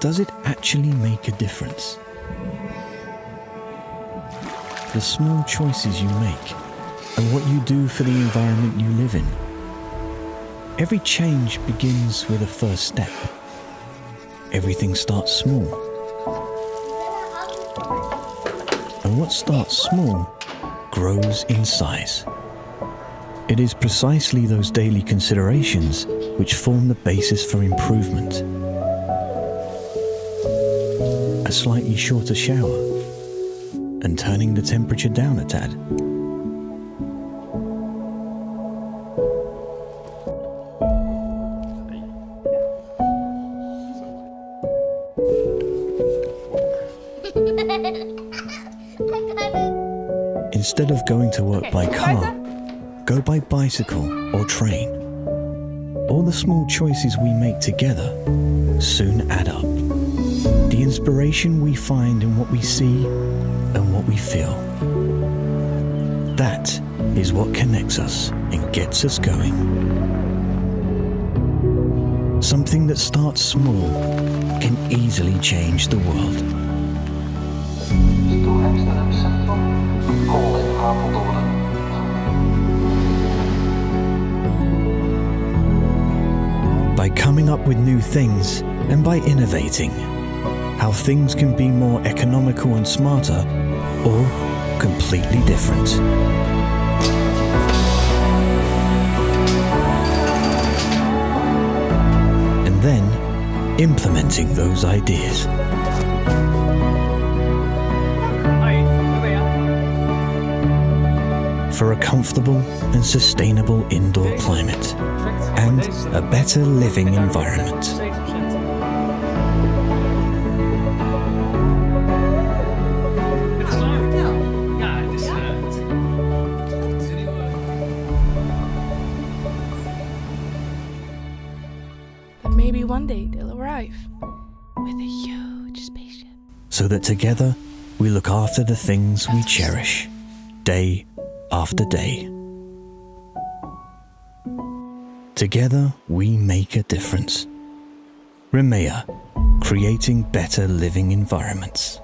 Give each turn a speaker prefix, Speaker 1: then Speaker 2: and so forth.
Speaker 1: does it actually make a difference? The small choices you make and what you do for the environment you live in. Every change begins with a first step. Everything starts small. And what starts small grows in size. It is precisely those daily considerations which form the basis for improvement. A slightly shorter shower and turning the temperature down a tad. Instead of going to work by car, go by bicycle or train. All the small choices we make together soon add up. Inspiration we find in what we see and what we feel. That is what connects us and gets us going. Something that starts small can easily change the world. By coming up with new things and by innovating. How things can be more economical and smarter or completely different. And then implementing those ideas. For a comfortable and sustainable indoor climate and a better living environment.
Speaker 2: Maybe one day they'll arrive with a huge spaceship.
Speaker 1: so that together we look after the things we cherish, day after day. Together we make a difference. Remeha, creating better living environments.